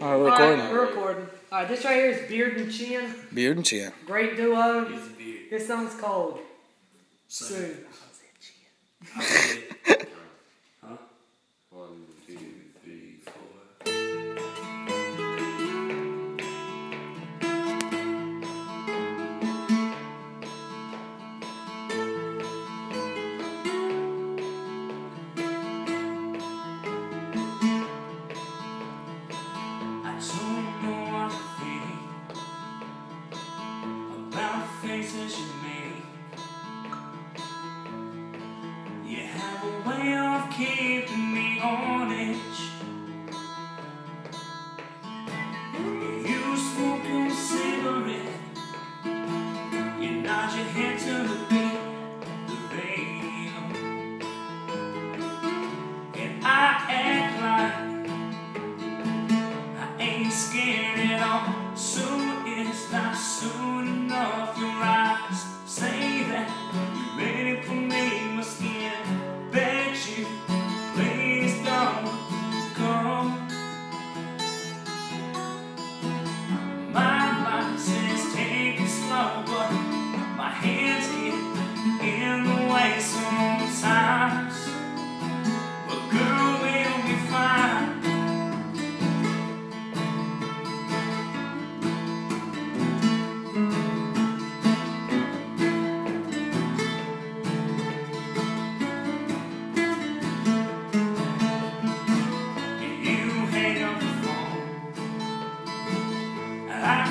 We're recording. All right, we're recording. All right, this right here is Beard and Chin. Beard and Chin. Great duo. This song's called Soon. You have a way of keeping me on.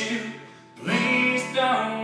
you. Please don't